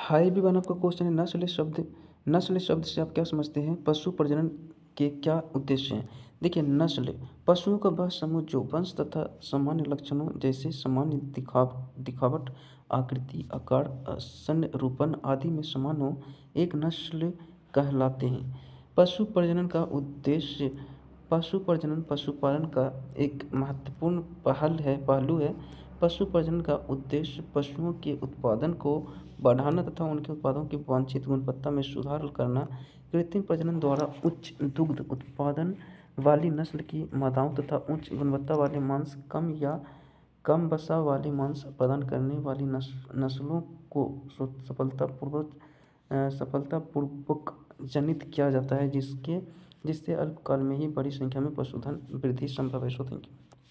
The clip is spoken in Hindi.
हाई भी बना आपका क्वेश्चन है नस्ल शब्द नस्ल शब्द से आप क्या समझते हैं? पशु प्रजनन के क्या उद्देश्य हैं? देखिए नस्ल पशुओं का वह समूह जो वंश तथा सामान्य लक्षणों जैसे सामान्य दिखाव दिखावट, आकृति, आकार सन रूपन आदि में समान हो, एक नस्ल कहलाते हैं। पशु प्रजनन का उद्देश्य, पशु प्रजनन, पशुपालन का एक महत्वपूर्ण पहल है, पहलू है। पशु प्रजनन का उद्देश्य पशुओं के उत्पादन को बढ़ाना तथा उनके उत्पादों की वांछित गुणवत्ता में सुधार करना, कृत्रिम प्रजनन द्वारा उच्च दुग्ध उत्पादन वाली नस्ल की मादाओं तथा उच्च गुणवत्ता वाले मांस, कम या कम वसा वाले मांस प्रदान करने वाली नस्लों को सफलतापूर्वक सफलतापूर्वक जनित किया जाता है, जिसके, जिससे अल्पकाल में ही बड़ी संख्या में पशुधन वृद्धि संभव है। So thank you